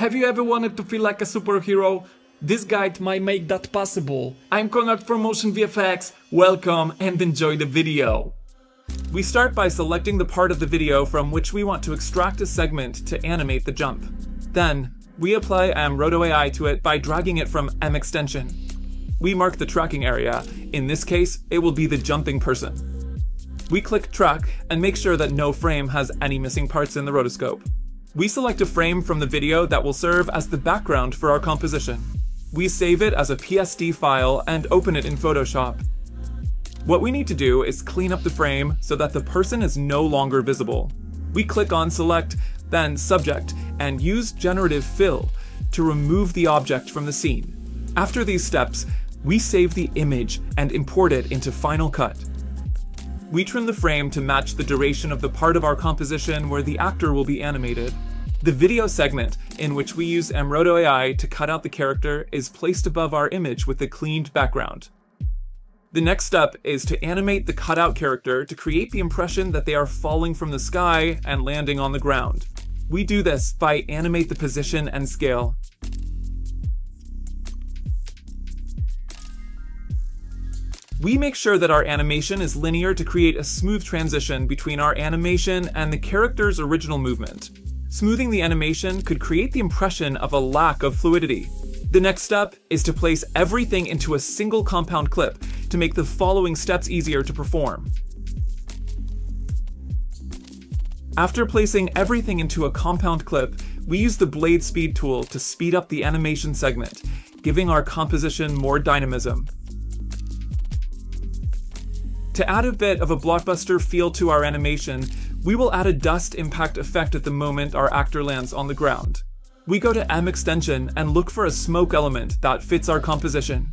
Have you ever wanted to feel like a superhero? This guide might make that possible. I'm Konrad from Motion VFX. Welcome and enjoy the video. We start by selecting the part of the video from which we want to extract a segment to animate the jump. Then, we apply mRoto AI to it by dragging it from M extension. We mark the tracking area. In this case, it will be the jumping person. We click track and make sure that no frame has any missing parts in the rotoscope. We select a frame from the video that will serve as the background for our composition. We save it as a PSD file and open it in Photoshop. What we need to do is clean up the frame so that the person is no longer visible. We click on Select, then Subject, and use Generative Fill to remove the object from the scene. After these steps, we save the image and import it into Final Cut. We trim the frame to match the duration of the part of our composition where the actor will be animated. The video segment, in which we use mRoto AI to cut out the character, is placed above our image with a cleaned background. The next step is to animate the cutout character to create the impression that they are falling from the sky and landing on the ground. We do this by animate the position and scale. We make sure that our animation is linear to create a smooth transition between our animation and the character's original movement. Smoothing the animation could create the impression of a lack of fluidity. The next step is to place everything into a single compound clip to make the following steps easier to perform. After placing everything into a compound clip, we use the blade speed tool to speed up the animation segment, giving our composition more dynamism. To add a bit of a blockbuster feel to our animation, we will add a dust impact effect at the moment our actor lands on the ground. We go to mExtension and look for a smoke element that fits our composition.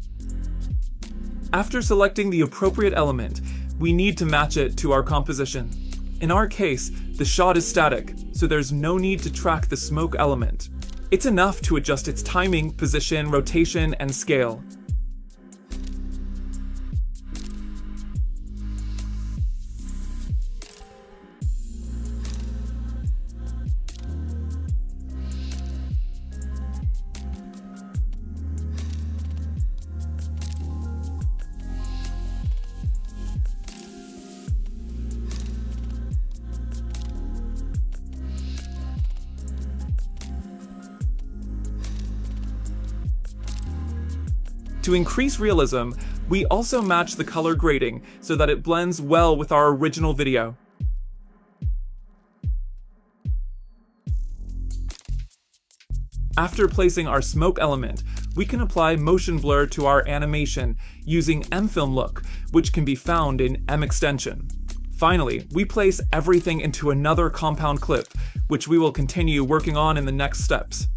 After selecting the appropriate element, we need to match it to our composition. In our case, the shot is static, so there's no need to track the smoke element. It's enough to adjust its timing, position, rotation, and scale. To increase realism, we also match the color grading so that it blends well with our original video. After placing our smoke element, we can apply motion blur to our animation using mFilm Look, which can be found in M Extension. Finally, we place everything into another compound clip, which we will continue working on in the next steps.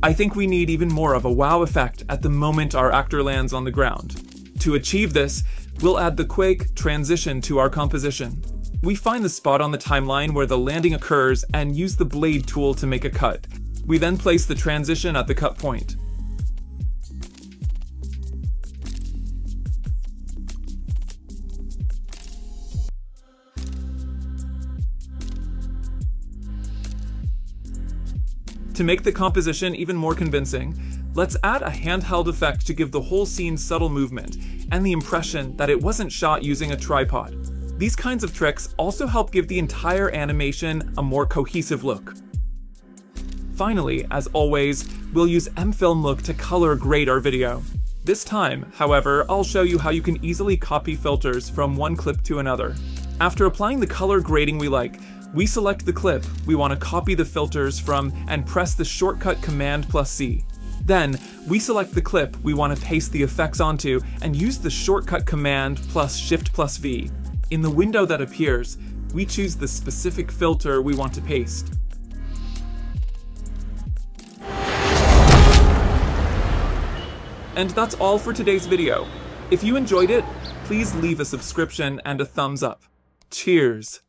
I think we need even more of a wow effect at the moment our actor lands on the ground. To achieve this, we'll add the Quake transition to our composition. We find the spot on the timeline where the landing occurs and use the blade tool to make a cut. We then place the transition at the cut point. To make the composition even more convincing, let's add a handheld effect to give the whole scene subtle movement and the impression that it wasn't shot using a tripod. These kinds of tricks also help give the entire animation a more cohesive look. Finally, as always, we'll use mFilm Look to color grade our video. This time, however, I'll show you how you can easily copy filters from one clip to another. After applying the color grading we like, we select the clip we want to copy the filters from and press the shortcut Command plus C. Then, we select the clip we want to paste the effects onto and use the shortcut Command plus Shift plus V. In the window that appears, we choose the specific filter we want to paste. And that's all for today's video. If you enjoyed it, please leave a subscription and a thumbs up. Cheers!